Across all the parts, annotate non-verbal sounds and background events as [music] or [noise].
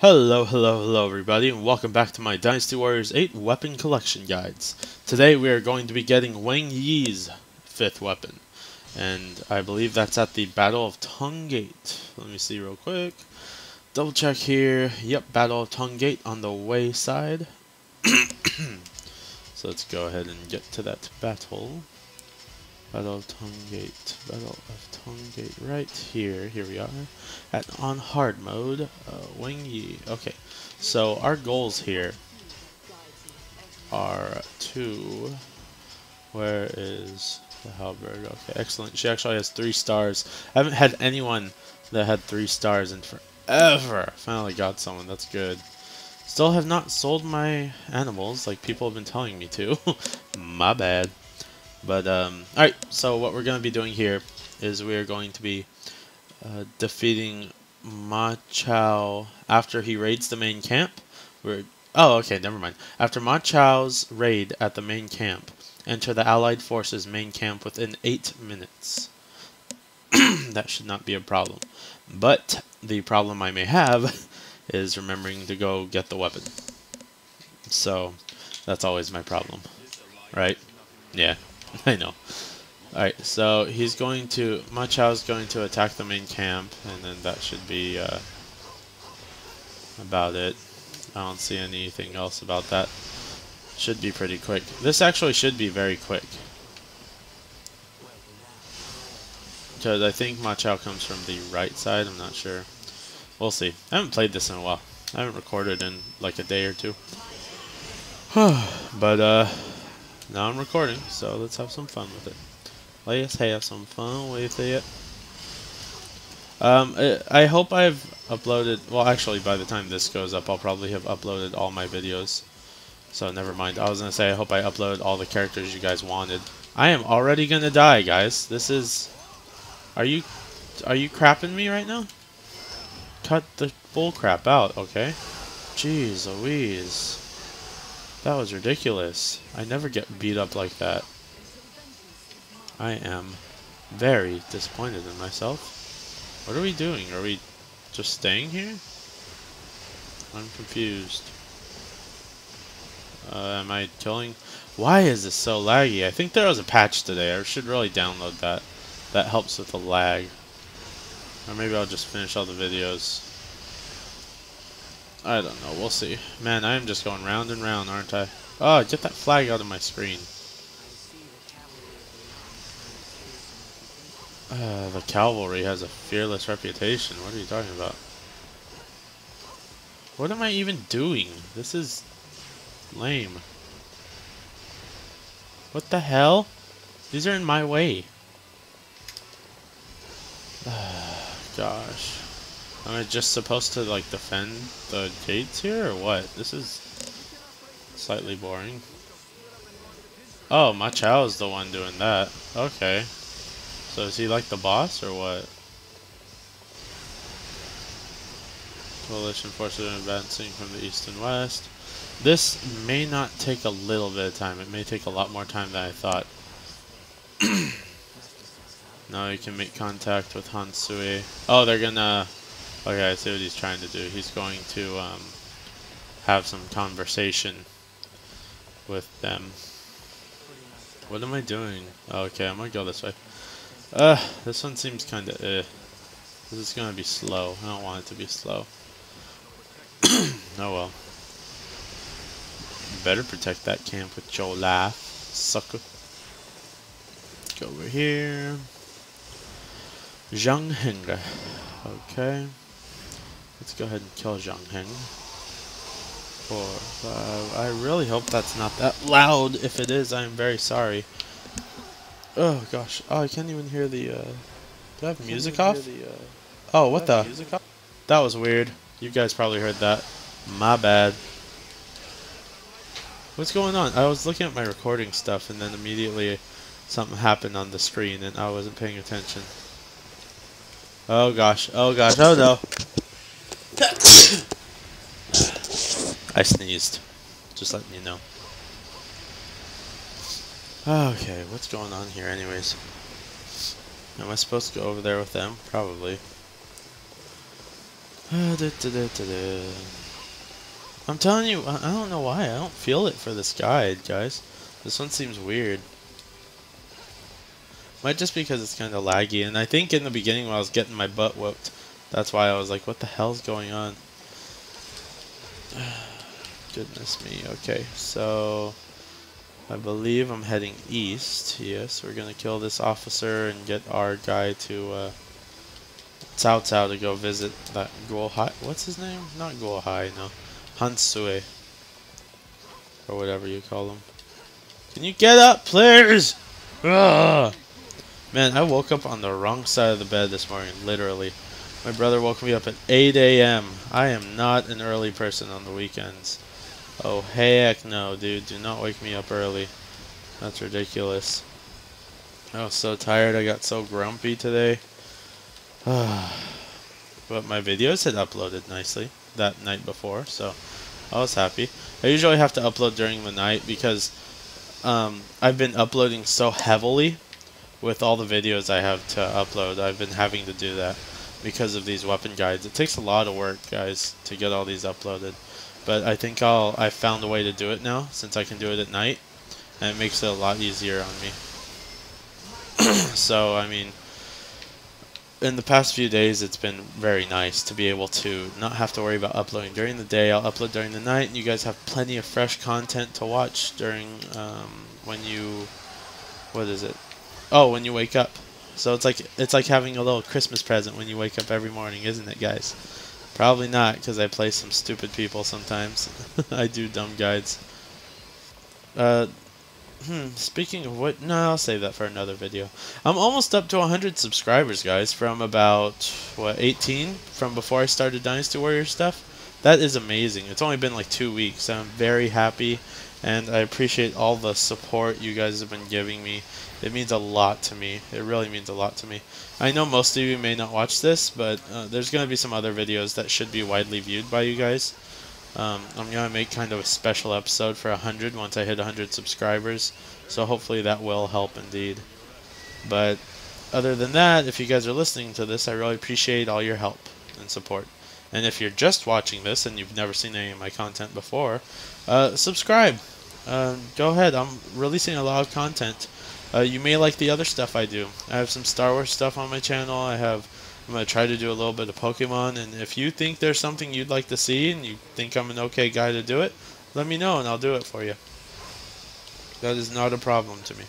Hello, hello, hello everybody, and welcome back to my Dynasty Warriors 8 weapon collection guides. Today we are going to be getting Wang Yi's fifth weapon, and I believe that's at the Battle of Tong Gate. Let me see real quick. Double check here. Yep, Battle of Tong Gate on the Wei side. [coughs] so let's go ahead and get to that battle. Battle of Tong. Battle of Tong right here. Here we are. At on hard mode. Uh, Wang Yi. Okay. So our goals here are to where is the halberd? Okay, excellent. She actually has three stars. I haven't had anyone that had three stars in forever. Finally got someone. That's good. Still have not sold my animals like people have been telling me to. [laughs] my bad. But, um, alright, so what we're going to be doing here is we're going to be uh, defeating Ma Chao after he raids the main camp. We're, oh, okay, never mind. After Ma Chao's raid at the main camp, enter the Allied forces main camp within 8 minutes. [clears throat] that should not be a problem. But the problem I may have [laughs] is remembering to go get the weapon. So, that's always my problem. Right? Yeah. [laughs] I know. Alright, so he's going to... Ma Chao's going to attack the main camp, and then that should be uh, about it. I don't see anything else about that. Should be pretty quick. This actually should be very quick. Because I think Ma Chao comes from the right side, I'm not sure. We'll see. I haven't played this in a while. I haven't recorded in like a day or two. [sighs] but, uh... Now I'm recording, so let's have some fun with it. Let's have some fun with it. Um, I hope I've uploaded, well actually by the time this goes up I'll probably have uploaded all my videos. So never mind, I was going to say I hope I uploaded all the characters you guys wanted. I am already going to die guys, this is, are you, are you crapping me right now? Cut the bull crap out, okay? Jeez Louise. That was ridiculous. I never get beat up like that. I am very disappointed in myself. What are we doing? Are we just staying here? I'm confused. Uh, am I killing? Why is this so laggy? I think there was a patch today. I should really download that. That helps with the lag. Or maybe I'll just finish all the videos. I don't know. We'll see. Man, I am just going round and round, aren't I? Oh, get that flag out of my screen. Uh, the cavalry has a fearless reputation. What are you talking about? What am I even doing? This is lame. What the hell? These are in my way. [sighs] Gosh. Am I just supposed to, like, defend the gates here, or what? This is slightly boring. Oh, Ma Chao is the one doing that. Okay. So is he, like, the boss, or what? Coalition forces are advancing from the east and west. This may not take a little bit of time. It may take a lot more time than I thought. [clears throat] now you can make contact with Han Sui. Oh, they're gonna Okay, I see what he's trying to do. He's going to um, have some conversation with them. What am I doing? Okay, I'm gonna go this way. Uh, this one seems kinda eh. This is gonna be slow. I don't want it to be slow. [clears throat] oh well. Better protect that camp with your life, sucker. Go over here. Zhang Heng. Okay. Let's go ahead and kill Zhang Heng. Four, five. I really hope that's not that loud. If it is, I'm very sorry. Oh gosh. Oh, I can't even hear the. Uh, do I have music off? The, uh, oh, what the? That was weird. You guys probably heard that. My bad. What's going on? I was looking at my recording stuff and then immediately something happened on the screen and I wasn't paying attention. Oh gosh. Oh gosh. Oh no. I sneezed. Just letting you know. Okay, what's going on here anyways? Am I supposed to go over there with them? Probably. [sighs] I'm telling you, I don't know why. I don't feel it for this guide, guys. This one seems weird. Might just because it's kind of laggy. And I think in the beginning when I was getting my butt whooped, that's why I was like, what the hell's going on? [sighs] Goodness me. Okay, so I believe I'm heading east. Yes, we're to kill this officer and get our guy to uh, Cao Cao to go visit that Guo Hai. What's his name? Not Guo Hai, no. Han Sui. Or whatever you call him. Can you get up, players? Ugh. Man, I woke up on the wrong side of the bed this morning, literally. My brother woke me up at 8 a.m. I am not an early person on the weekends. Oh, heck no, dude. Do not wake me up early. That's ridiculous. I was so tired. I got so grumpy today. [sighs] but my videos had uploaded nicely that night before, so I was happy. I usually have to upload during the night because um, I've been uploading so heavily with all the videos I have to upload. I've been having to do that because of these weapon guides. It takes a lot of work, guys, to get all these uploaded. But I think I'll I found a way to do it now since I can do it at night, and it makes it a lot easier on me. [clears throat] so I mean, in the past few days, it's been very nice to be able to not have to worry about uploading during the day. I'll upload during the night, and you guys have plenty of fresh content to watch during um, when you what is it Oh, when you wake up. So it's like it's like having a little Christmas present when you wake up every morning, isn't it, guys? Probably not, because I play some stupid people sometimes. [laughs] I do dumb guides. Uh, hmm, speaking of what, no, I'll save that for another video. I'm almost up to 100 subscribers, guys, from about, what, 18? From before I started Dynasty Warrior stuff? That is amazing. It's only been like two weeks. I'm very happy, and I appreciate all the support you guys have been giving me. It means a lot to me. It really means a lot to me. I know most of you may not watch this, but uh, there's going to be some other videos that should be widely viewed by you guys. Um, I'm going to make kind of a special episode for 100 once I hit 100 subscribers, so hopefully that will help indeed. But other than that, if you guys are listening to this, I really appreciate all your help and support. And if you're just watching this and you've never seen any of my content before, uh, subscribe. Uh, go ahead. I'm releasing a lot of content uh, you may like the other stuff I do. I have some Star Wars stuff on my channel. I have. I'm gonna try to do a little bit of Pokemon, and if you think there's something you'd like to see and you think I'm an okay guy to do it, let me know and I'll do it for you. That is not a problem to me.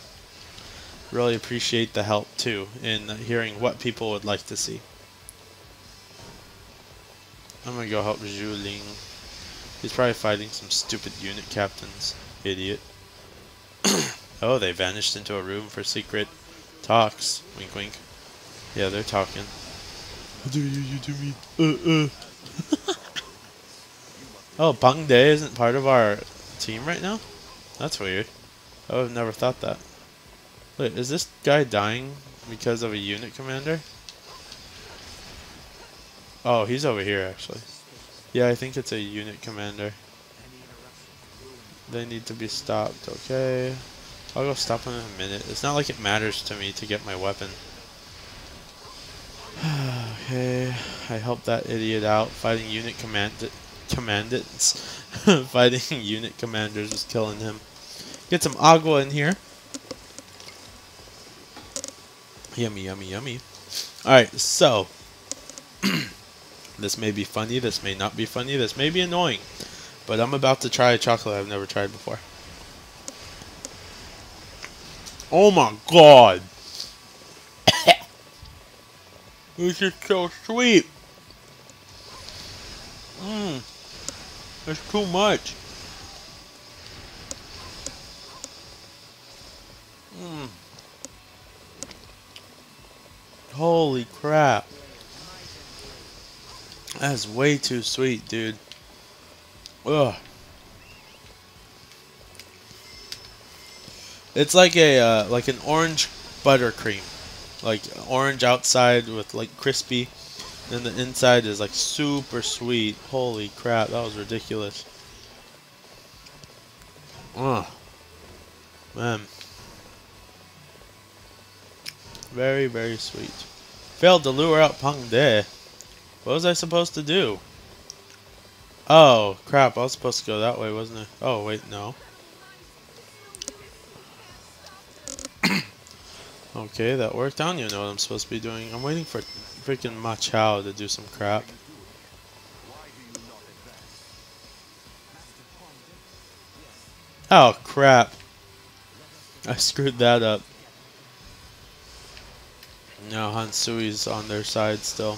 Really appreciate the help too in hearing what people would like to see. I'm gonna go help Zhu Ling. He's probably fighting some stupid unit captains. Idiot. [coughs] Oh, they vanished into a room for secret talks. Wink, wink. Yeah, they're talking. Dare you, you do me? Uh, uh. [laughs] oh, Pang De isn't part of our team right now? That's weird. I would have never thought that. Wait, is this guy dying because of a unit commander? Oh, he's over here, actually. Yeah, I think it's a unit commander. They need to be stopped, okay. I'll go stop him in a minute. It's not like it matters to me to get my weapon. [sighs] okay, I helped that idiot out. Fighting unit command commandants. [laughs] Fighting [laughs] unit commanders was killing him. Get some agua in here. Yummy, yummy, yummy. Alright, so. This may be funny, this may not be funny, this may be annoying. But I'm about to try a chocolate I've never tried before. Oh my god. [coughs] this is so sweet. Mmm. It's too much. Mmm. Holy crap. That's way too sweet, dude. Ugh. It's like a uh, like an orange buttercream, like orange outside with like crispy, and the inside is like super sweet. Holy crap, that was ridiculous. Oh, man, very very sweet. Failed to lure out Pang De. What was I supposed to do? Oh, crap. I was supposed to go that way, wasn't I? Oh, wait, no. [coughs] okay, that worked. I don't know what I'm supposed to be doing. I'm waiting for freaking Ma Chao to do some crap. Oh, crap. I screwed that up. Now Han Sui's on their side still.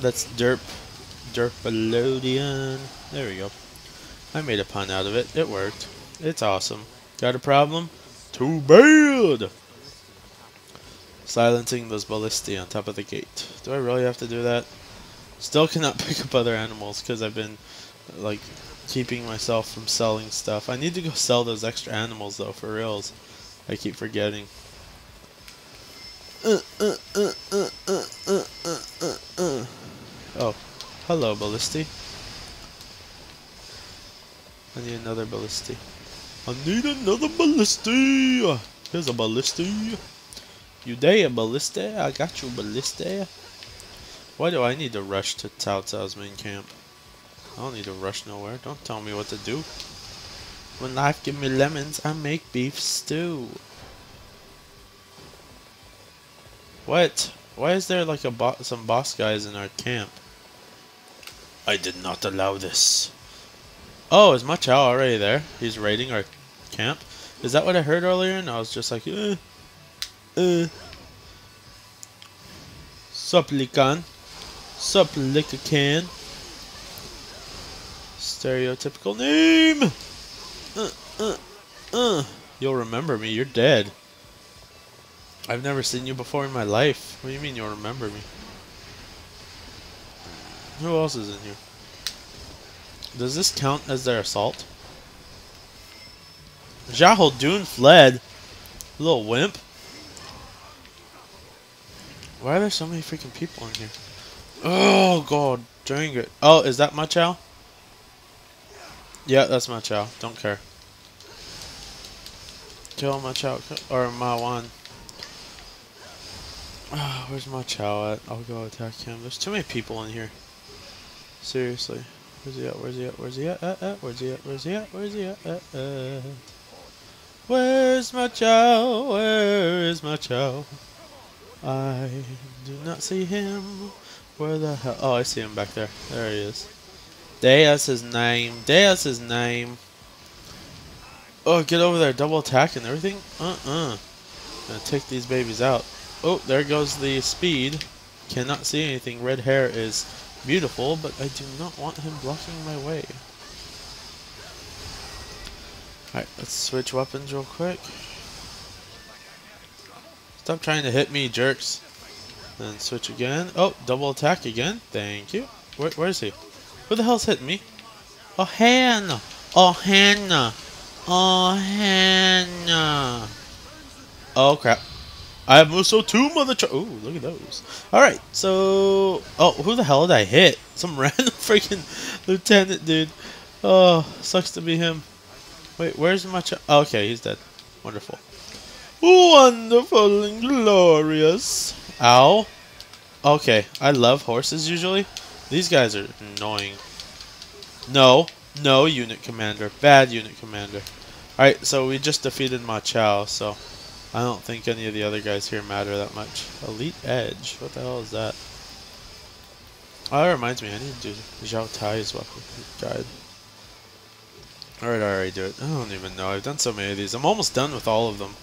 That's derp derpalodian. There we go. I made a pun out of it. It worked. It's awesome. Got a problem? Too bad! Silencing those ballisti on top of the gate. Do I really have to do that? Still cannot [laughs] pick up other animals because I've been, like, keeping myself from selling stuff. I need to go sell those extra animals, though, for reals. I keep forgetting. Uh, uh, uh, oh, hello, ballisti. I need another ballisti. I need another ballisti! Here's a ballisti. You there, ballisti? I got you, ballisti. Why do I need to rush to Cao Cao's main camp? I don't need to rush nowhere. Don't tell me what to do. When life give me lemons, I make beef stew. What? Why is there like a bo some boss guys in our camp? I did not allow this. Oh, is Ma Chao already there? He's raiding our camp? Is that what I heard earlier? And I was just like, eh, eh. Supplican. Supplican. Stereotypical name! Uh, uh, uh. You'll remember me, you're dead. I've never seen you before in my life. What do you mean you'll remember me? Who else is in here? Does this count as their assault? Xiahou Dun fled. Little wimp. Why are there so many freaking people in here? Oh god, dang it. Oh, is that Ma Chao? Yeah, that's Ma Chao. Don't care. Kill Ma Chao or Ma Oh, ah, where's Ma Chao at? I'll go attack him. There's too many people in here. Seriously. Where's he at? Where's he at? Where's he at? Uh, uh, where's he at? Where's he at? Where's he at? Uh, uh. Where's my child? Where is my child? I do not see him. Where the hell? Oh, I see him back there. There he is. That's his name. That's his name. Oh, get over there. Double attack and everything? Uh-uh. Gonna take these babies out. Oh, there goes the speed. Cannot see anything. Red hair is beautiful, but I do not want him blocking my way. Alright, let's switch weapons real quick. Stop trying to hit me, jerks. Then switch again. Oh, double attack again. Thank you. Where, where is he? Who the hell's hitting me? Oh, Hannah! Oh, Hannah! Oh, Hannah! Oh, crap. I have Musou too, mother ch- Ooh, look at those. Alright, so... Oh, who the hell did I hit? [laughs] Some random freaking lieutenant, dude. Oh, sucks to be him. Wait, where's my oh, Okay, he's dead. Wonderful. Wonderful and glorious. Ow. Okay, I love horses usually. These guys are annoying. No. No, unit commander. Bad unit commander. Alright, so we just defeated Ma Chao, so... I don't think any of the other guys here matter that much. Elite Edge? What the hell is that? Oh, that reminds me, I need to do Zhou Tai's weapon guide. Alright, I already do it. I don't even know. I've done so many of these. I'm almost done with all of them.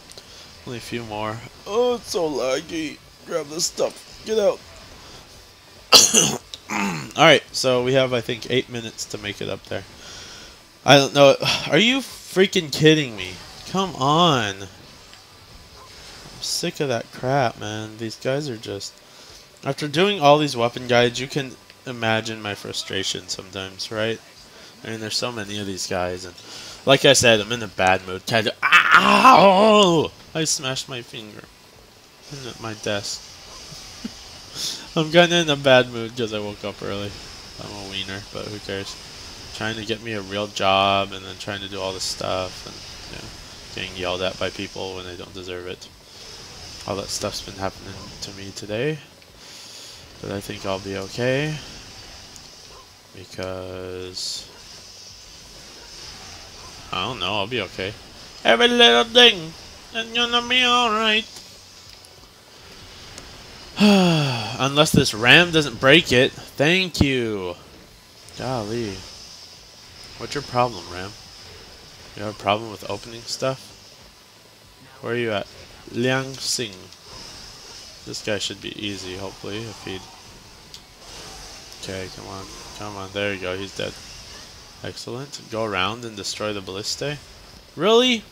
Only a few more. Oh, it's so laggy. Grab this stuff. Get out. [coughs] Alright, so we have, I think, eight minutes to make it up there. I don't know. [sighs] Are you freaking kidding me? Come on sick of that crap, man. These guys are just... After doing all these weapon guides, you can imagine my frustration sometimes, right? I mean, there's so many of these guys, and like I said, I'm in a bad mood. Kind of, ow! I smashed my finger at my desk. [laughs] I'm kind of in a bad mood because I woke up early. I'm a wiener, but who cares? Trying to get me a real job, and then trying to do all this stuff, and getting yelled at by people when they don't deserve it. All that stuff's been happening to me today. But I think I'll be okay. Because... I don't know, I'll be okay. Every little thing, and gonna be alright. [sighs] Unless this ram doesn't break it. Thank you. Golly. What's your problem, Ram? You have a problem with opening stuff? Where are you at? Liang Xing. This guy should be easy, hopefully, if he'd... Okay, come on. Come on, there you go, he's dead. Excellent. Go around and destroy the ballista. Really?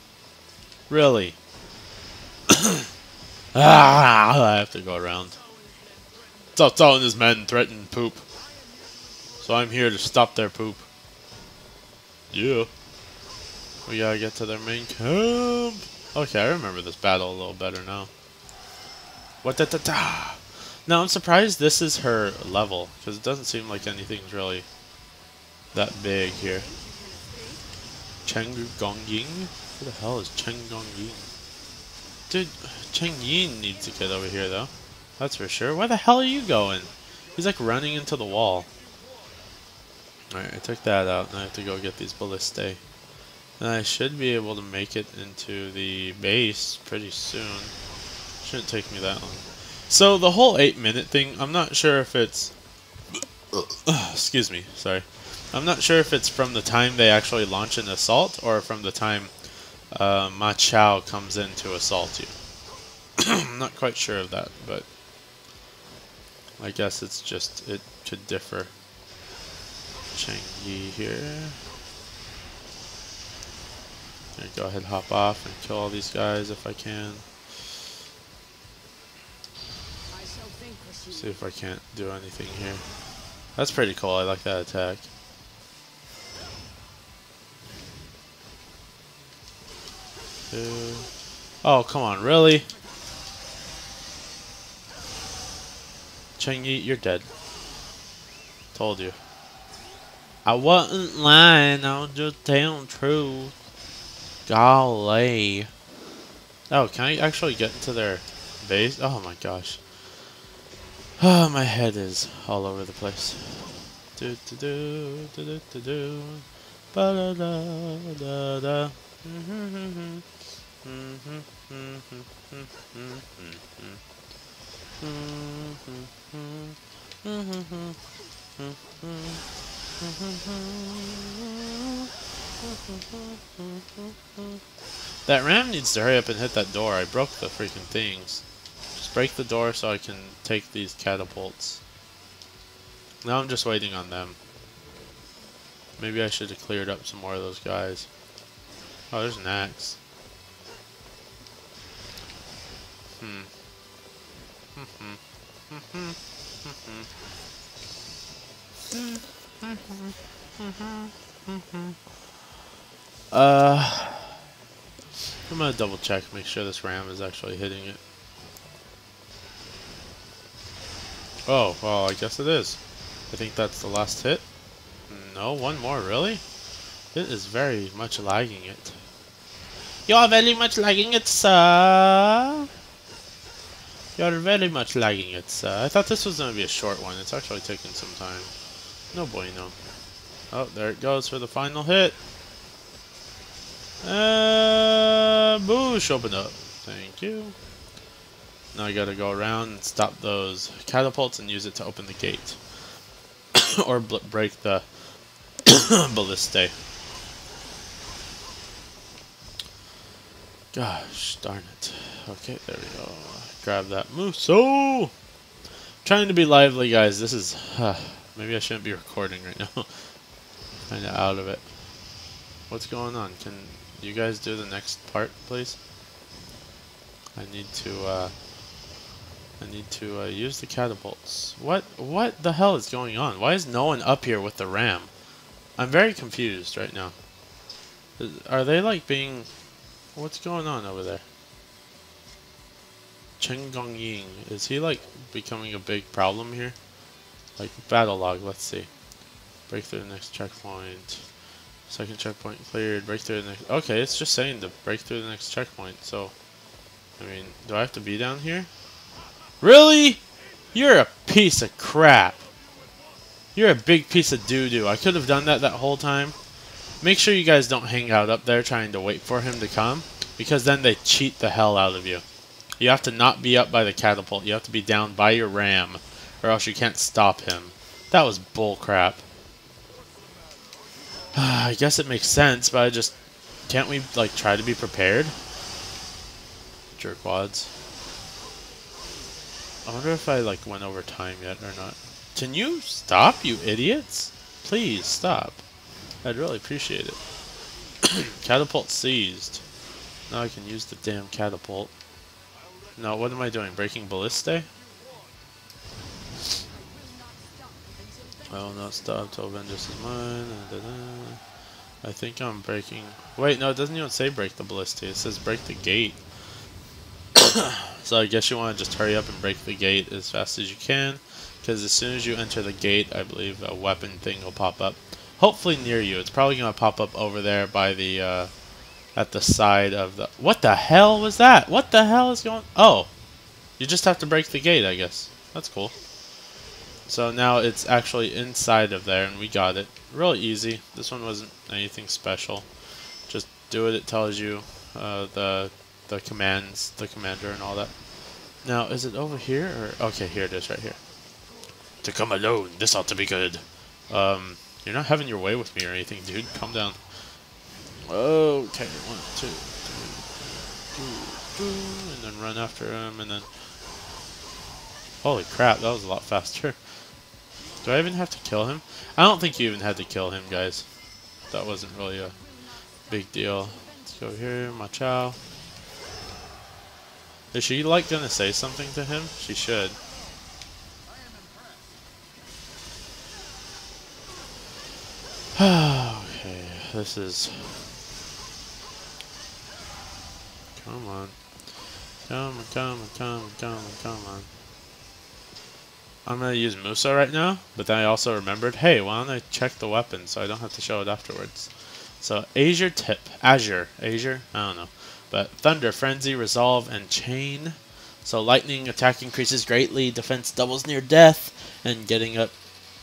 Really? [coughs] ah, I have to go around. Cao Cao and his men threaten poop. So I'm here to stop their poop. Yeah. We gotta get to their main camp. Okay, I remember this battle a little better now. What da da da? Now I'm surprised this is her level, because it doesn't seem like anything's really that big here. Cheng Gongying? Who the hell is Cheng Gongying? Dude, Cheng Yin needs to get over here though. That's for sure. Where the hell are you going? He's like running into the wall. Alright, I took that out, and I have to go get these ballistae. I should be able to make it into the base pretty soon. Shouldn't take me that long. So the whole 8 minute thing, I'm not sure if it's... [clears throat] excuse me, sorry. I'm not sure if it's from the time they actually launch an assault or from the time uh, Ma Chao comes in to assault you. [clears throat] I'm not quite sure of that, but I guess it's just, it could differ. Cheng Yi here. go ahead hop off and kill all these guys if I can. See if I can't do anything here. That's pretty cool, I like that attack. Oh, come on, really? Cheng Yi, you're dead. Told you. I wasn't lying, I was just telling truth. Golly. Oh, can I actually get into their base? Oh my gosh. Oh, my head is all over the place. Do do do do do do do. Ba da da da da. That ram needs to hurry up and hit that door. I broke the freaking things. Just break the door so I can take these catapults. Now I'm just waiting on them. Maybe I should have cleared up some more of those guys. Oh, there's an axe. Hmm. Uh, I'm gonna double check, make sure this ram is actually hitting it. Oh, well, I guess it is. I think that's the last hit. No, one more, really? It is very much lagging it. You are very much lagging it, sir. You are very much lagging it, sir. I thought this was going to be a short one. It's actually taking some time. No bueno. Oh, there it goes for the final hit. Uh, boosh, open up. Thank you. Now I gotta go around and stop those catapults and use it to open the gate. [coughs] or break the [coughs] ballista. Gosh darn it. Okay, there we go. Grab that moose. Musou! Trying to be lively, guys. This is... Uh, maybe I shouldn't be recording right now. [laughs] kind of out of it. What's going on? Can you guys do the next part, please? I need to, uh... I need to uh, use the catapults. What what the hell is going on? Why is no one up here with the ram? I'm very confused right now. Are they like being... What's going on over there? Cheng Gongying. Is he like becoming a big problem here? Like battle log, let's see. Break through the next checkpoint. Second checkpoint cleared. Break through the next... Okay, it's just saying to break through the next checkpoint, so... I mean, do I have to be down here? Really? You're a piece of crap. You're a big piece of doo-doo. I could have done that that whole time. Make sure you guys don't hang out up there trying to wait for him to come, because then they cheat the hell out of you. You have to not be up by the catapult. You have to be down by your ram, or else you can't stop him. That was bullcrap. [sighs] I guess it makes sense, but I just... Can't we, like, try to be prepared? Jerkwads. I wonder if I, like, went over time yet or not. Can you stop, you idiots? Please, stop. I'd really appreciate it. [coughs] catapult seized. Now I can use the damn catapult. No, what am I doing? Breaking ballistae? I will not stop till vengeance is mine. Da, da, da. I think I'm breaking... Wait, no, it doesn't even say break the ballistae. It says break the gate. [coughs] so I guess you want to just hurry up and break the gate as fast as you can. Because as soon as you enter the gate, I believe a weapon thing will pop up. Hopefully near you. It's probably going to pop up over there by the... Uh, at the side of the... What the hell was that? What the hell is going... Oh. You just have to break the gate, I guess. That's cool. So now it's actually inside of there, and we got it. Real easy. This one wasn't anything special. Just do what it tells you. Uh, the the commands, the commander, and all that. Now, is it over here? or Okay, here it is, right here. To come alone. This ought to be good. Um, you're not having your way with me or anything, dude. Calm down. Okay, one, two, three, and then run after him, and then... Holy crap, that was a lot faster. Do I even have to kill him? I don't think you even had to kill him, guys. That wasn't really a big deal. Let's go here, Ma Chao. Is she, like, gonna say something to him? She should. [sighs] okay, this is Come on. Come on, come on, come on, come on, come on. I'm going to use Musou right now, but then I also remembered, hey, why don't I check the weapon so I don't have to show it afterwards. So, Azure Tip. Azure. Azure? I don't know. But Thunder, Frenzy, Resolve, and Chain. So Lightning attack increases greatly, defense doubles near death, and getting up...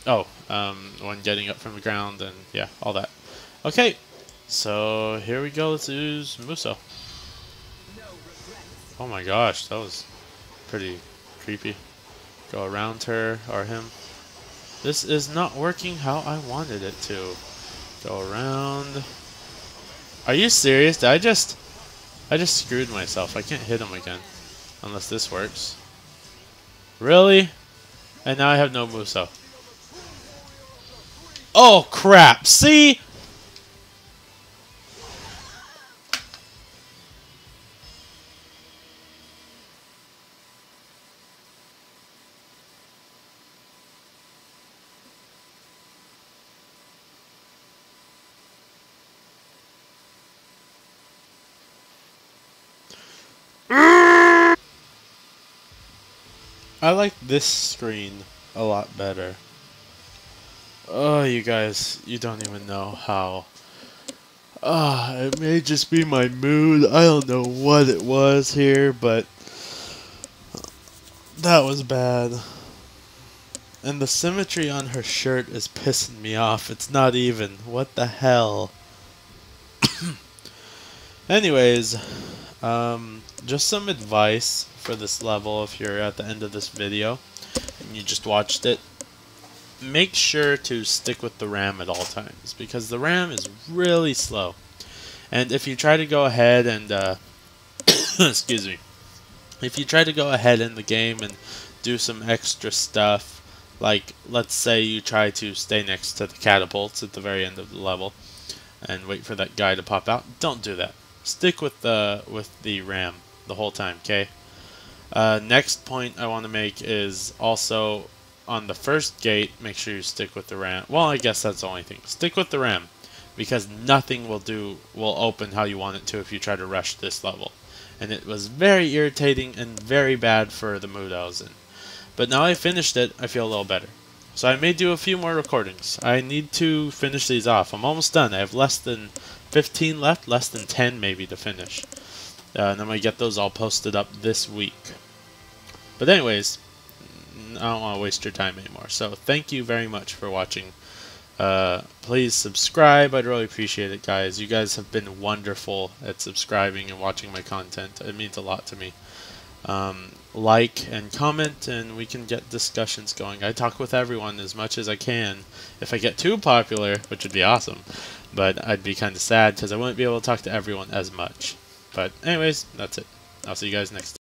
Oh, um, when getting up from the ground, and yeah, all that. Okay, so here we go. Let's use Musou. Oh my gosh, that was pretty creepy. Go around her or him. This is not working how I wanted it to. Go around. Are you serious? Did I just... I just screwed myself. I can't hit him again. Unless this works. Really? And now I have no Musou. Oh crap! See? Like this screen a lot better. Oh, you guys, you don't even know how. Ah, it may just be my mood. I don't know what it was here, but that was bad. And the symmetry on her shirt is pissing me off. It's not even. What the hell? [coughs] Anyways, um, just some advice for this level if you're at the end of this video and you just watched it. Make sure to stick with the RAM at all times because the RAM is really slow. And if you try to go ahead and, uh, [coughs] excuse me, if you try to go ahead in the game and do some extra stuff, like let's say you try to stay next to the catapults at the very end of the level and wait for that guy to pop out, don't do that. Stick with the with the RAM the whole time, okay? Uh, next point I want to make is also on the first gate, make sure you stick with the RAM. Well, I guess that's the only thing. Stick with the RAM because nothing will do will open how you want it to if you try to rush this level. And it was very irritating and very bad for the mood I was in. But now I finished it, I feel a little better. So I may do a few more recordings. I need to finish these off. I'm almost done. I have less than 15 left, less than 10 maybe to finish. Uh, and going to get those all posted up this week. But anyways, I don't want to waste your time anymore. So thank you very much for watching. Uh, please subscribe. I'd really appreciate it, guys. You guys have been wonderful at subscribing and watching my content. It means a lot to me. Um, like and comment, and we can get discussions going. I talk with everyone as much as I can. If I get too popular, which would be awesome, but I'd be kind of sad because I wouldn't be able to talk to everyone as much. But anyways, that's it. I'll see you guys next time.